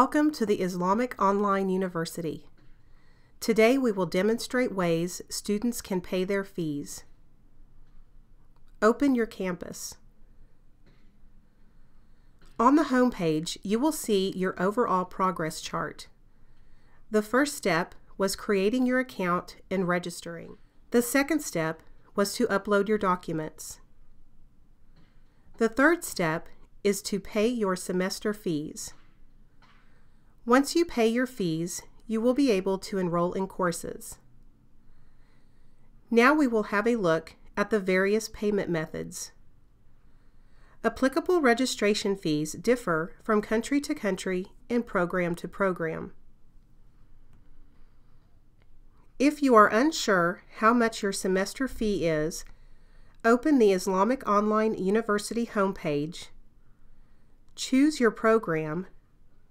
Welcome to the Islamic Online University. Today we will demonstrate ways students can pay their fees. Open your campus. On the home page, you will see your overall progress chart. The first step was creating your account and registering. The second step was to upload your documents. The third step is to pay your semester fees. Once you pay your fees, you will be able to enroll in courses. Now we will have a look at the various payment methods. Applicable registration fees differ from country to country and program to program. If you are unsure how much your semester fee is, open the Islamic Online University homepage, choose your program.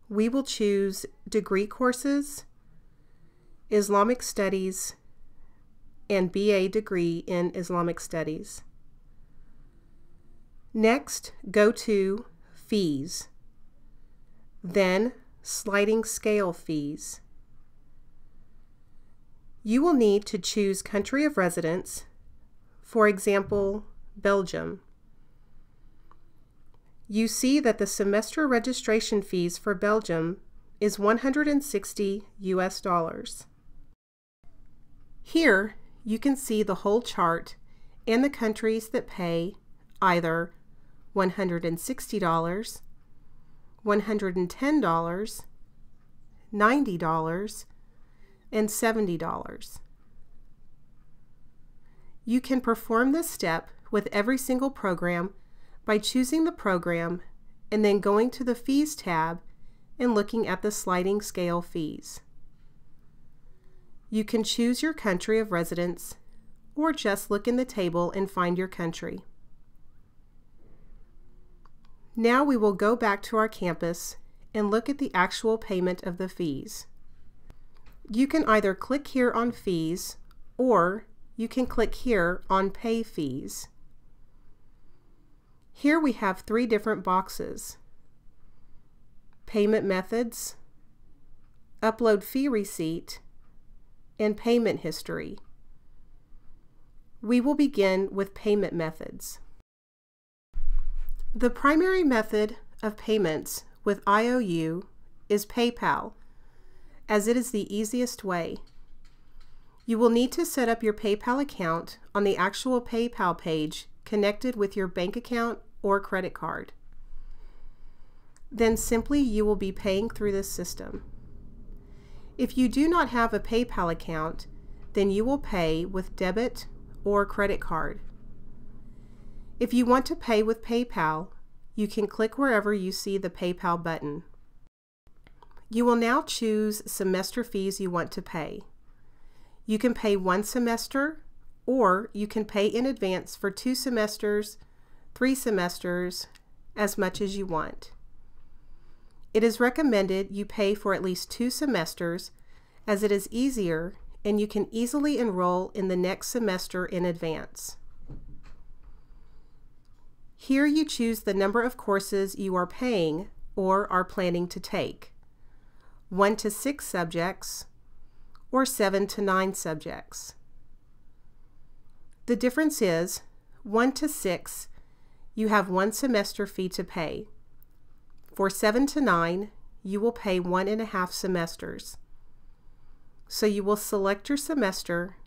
We will choose Degree Courses, Islamic Studies, and BA degree in Islamic Studies. Next, go to Fees, then Sliding Scale Fees. You will need to choose country of residence, for example, Belgium. You see that the semester registration fees for Belgium is 160 US dollars. Here, you can see the whole chart and the countries that pay either $160, $110, $90, and $70. You can perform this step with every single program by choosing the program and then going to the Fees tab and looking at the sliding scale fees. You can choose your country of residence or just look in the table and find your country. Now we will go back to our campus and look at the actual payment of the fees. You can either click here on Fees or you can click here on Pay Fees. Here we have three different boxes. Payment Methods, Upload Fee Receipt, and Payment History. We will begin with payment methods. The primary method of payments with IOU is PayPal, as it is the easiest way. You will need to set up your PayPal account on the actual PayPal page connected with your bank account or credit card. Then simply you will be paying through this system. If you do not have a PayPal account, then you will pay with debit or credit card. If you want to pay with PayPal, you can click wherever you see the PayPal button. You will now choose semester fees you want to pay. You can pay one semester or you can pay in advance for two semesters, three semesters, as much as you want. It is recommended you pay for at least two semesters as it is easier and you can easily enroll in the next semester in advance. Here you choose the number of courses you are paying or are planning to take. 1 to 6 subjects, or 7 to 9 subjects. The difference is 1 to 6, you have one semester fee to pay. For 7 to 9, you will pay one and a half semesters. So you will select your semester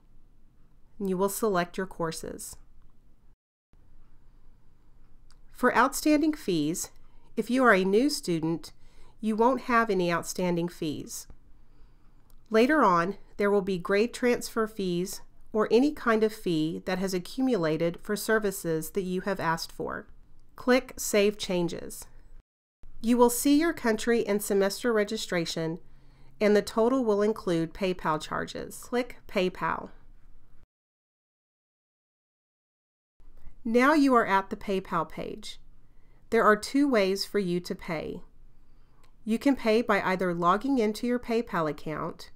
and you will select your courses. For outstanding fees, if you are a new student, you won't have any outstanding fees. Later on, there will be grade transfer fees or any kind of fee that has accumulated for services that you have asked for. Click Save Changes. You will see your country and semester registration and the total will include PayPal charges. Click PayPal. Now you are at the PayPal page. There are two ways for you to pay. You can pay by either logging into your PayPal account,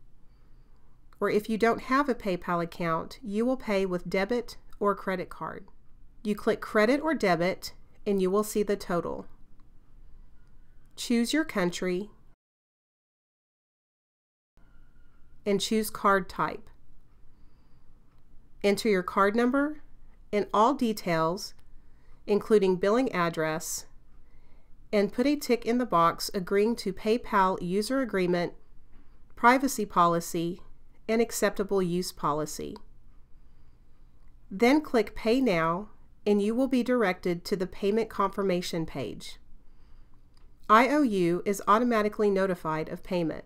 or if you don't have a PayPal account, you will pay with debit or credit card. You click credit or debit and you will see the total. Choose your country and choose card type. Enter your card number and all details, including billing address, and put a tick in the box agreeing to PayPal user agreement, privacy policy, and acceptable use policy. Then click Pay Now and you will be directed to the payment confirmation page. IOU is automatically notified of payment.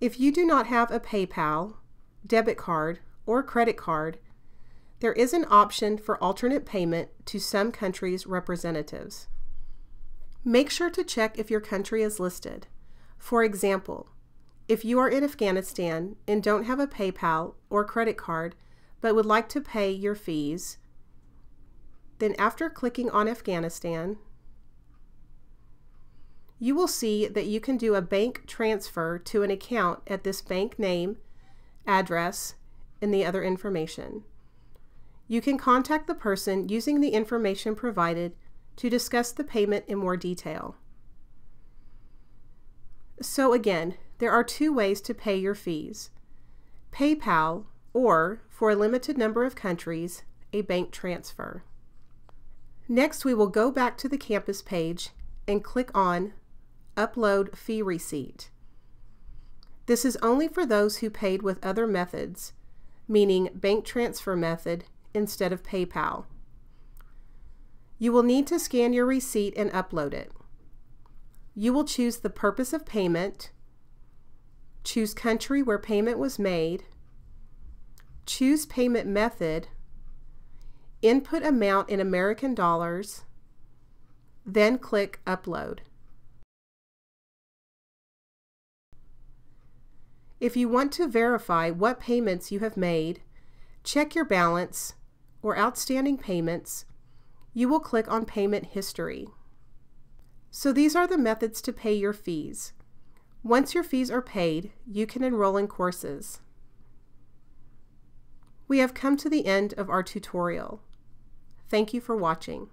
If you do not have a PayPal, debit card, or credit card, there is an option for alternate payment to some countries' representatives. Make sure to check if your country is listed. For example, if you are in Afghanistan and don't have a PayPal or credit card but would like to pay your fees, then after clicking on Afghanistan, you will see that you can do a bank transfer to an account at this bank name, address, and the other information. You can contact the person using the information provided to discuss the payment in more detail. So again, there are two ways to pay your fees. PayPal or, for a limited number of countries, a bank transfer. Next, we will go back to the campus page and click on Upload Fee Receipt. This is only for those who paid with other methods, meaning bank transfer method instead of PayPal. You will need to scan your receipt and upload it. You will choose the purpose of payment, choose country where payment was made, choose payment method, input amount in American dollars, then click Upload. If you want to verify what payments you have made, check your balance or outstanding payments, you will click on Payment History. So these are the methods to pay your fees. Once your fees are paid, you can enroll in courses. We have come to the end of our tutorial. Thank you for watching.